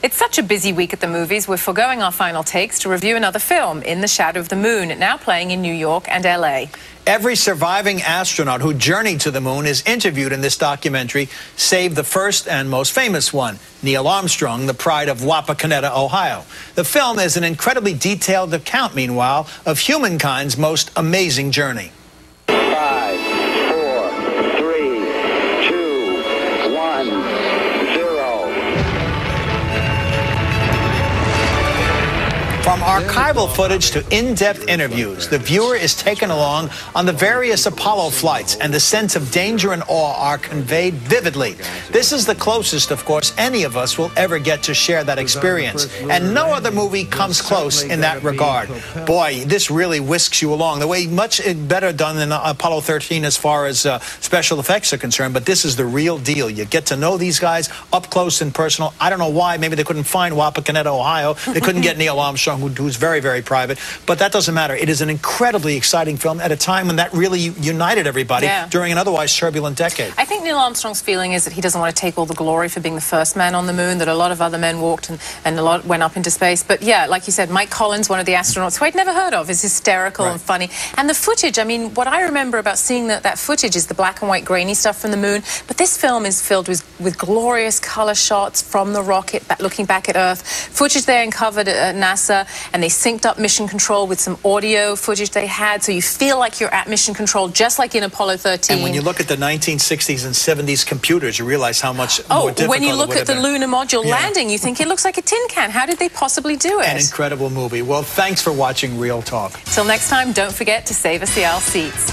It's such a busy week at the movies, we're foregoing our final takes to review another film, In the Shadow of the Moon, now playing in New York and LA. Every surviving astronaut who journeyed to the moon is interviewed in this documentary, save the first and most famous one, Neil Armstrong, the pride of Wapakoneta, Ohio. The film is an incredibly detailed account, meanwhile, of humankind's most amazing journey. From archival footage to in-depth interviews, the viewer is taken along on the various Apollo flights, and the sense of danger and awe are conveyed vividly. This is the closest, of course, any of us will ever get to share that experience, and no other movie comes close in that regard. Boy, this really whisks you along. The way much better done than Apollo 13 as far as uh, special effects are concerned, but this is the real deal. You get to know these guys up close and personal. I don't know why. Maybe they couldn't find Wapakoneta, Ohio. They couldn't get Neil Armstrong who, who's very, very private. But that doesn't matter. It is an incredibly exciting film at a time when that really united everybody Yeah. during an otherwise turbulent decade. I think Neil Armstrong's feeling is that he doesn't want to take all the glory for being the first man on the moon, that a lot of other men walked and, and a lot went up into space. But yeah, like you said, Mike Collins, one of the astronauts who I'd never heard of, is hysterical Right. and funny. And the footage, I mean, what I remember about seeing that, that footage is the black and white grainy stuff from the moon. But this film is filled with, with glorious color shots from the rocket looking back at Earth. Footage they uncovered at NASA, and they synced up mission control with some audio footage they had. So you feel like you're at mission control, just like in Apollo 13. And when you look at the 1960s and 70s computers, you realize how much Oh, more difficult when you look at the been. lunar module Yeah. landing, you think it looks like a tin can. How did they possibly do it? An incredible movie. Well, thanks for watching Reel Talk. Till next time, don't forget to save us the aisle seats.